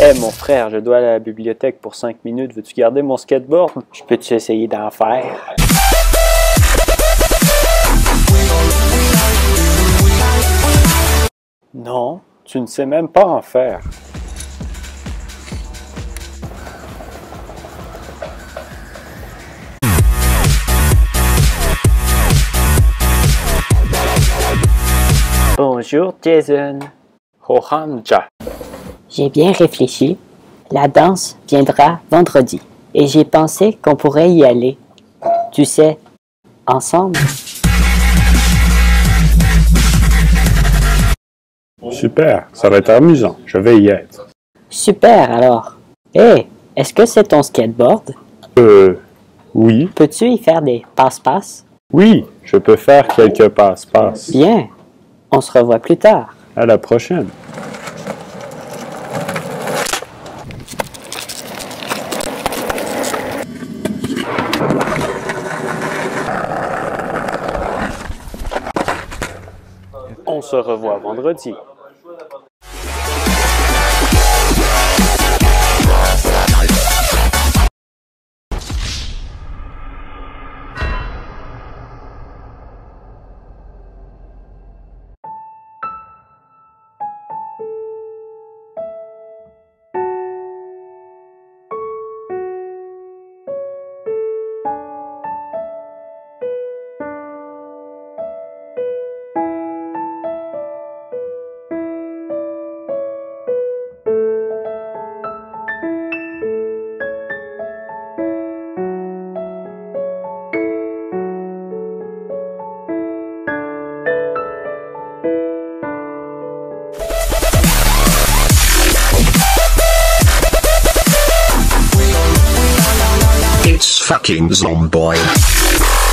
Hé mon frère, je dois aller à la bibliothèque pour 5 minutes. Veux-tu garder mon skateboard? Je peux-tu essayer d'en faire? Non, tu ne sais même pas en faire. Bonjour Jason. Hohamja. J'ai bien réfléchi. La danse viendra vendredi. Et j'ai pensé qu'on pourrait y aller. Tu sais, ensemble. Super, ça va être amusant. Je vais y être. Super alors. Hé, est-ce que c'est ton skateboard? Euh, oui. Peux-tu y faire des passe-passe? Oui, je peux faire quelques passe-passe. Bien. On se revoit plus tard. À la prochaine. On se revoit vendredi. fucking zombie.